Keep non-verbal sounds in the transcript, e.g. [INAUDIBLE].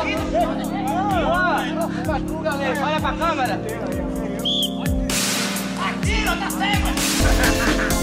Boa! Tu, galera, olha pra câmera! Atira, tá cego! [LAUGHS]